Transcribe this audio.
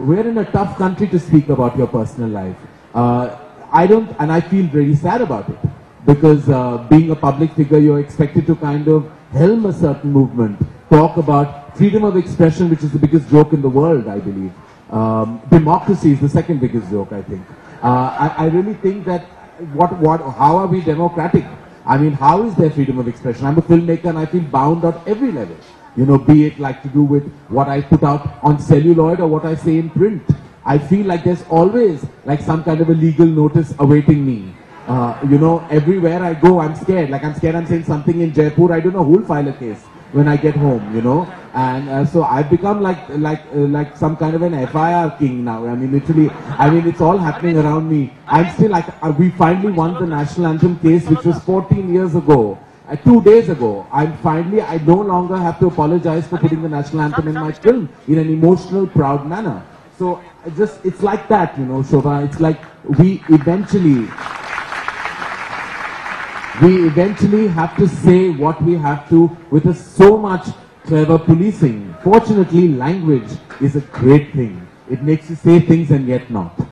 We're in a tough country to speak about your personal life. Uh, I don't, and I feel very sad about it because uh, being a public figure, you're expected to kind of helm a certain movement, talk about freedom of expression, which is the biggest joke in the world, I believe. Um, democracy is the second biggest joke, I think. Uh, I, I really think that what, what, how are we democratic? I mean, how is there freedom of expression? I'm a filmmaker and I feel bound at every level. You know, be it like to do with what I put out on celluloid or what I say in print. I feel like there's always like some kind of a legal notice awaiting me. Uh, you know, everywhere I go, I'm scared. Like I'm scared I'm saying something in Jaipur, I don't know who'll file a case when I get home, you know. And uh, so I've become like like uh, like some kind of an FIR king now. I mean, literally, I mean, it's all happening around me. I'm still like, uh, we finally won the national anthem case, which was 14 years ago. Uh, two days ago, I'm finally, I no longer have to apologize for putting the national anthem in my film in an emotional, proud manner. So just, it's like that, you know, Shobha. It's like we eventually, we eventually have to say what we have to with a so much clever policing. Fortunately, language is a great thing. It makes you say things and yet not.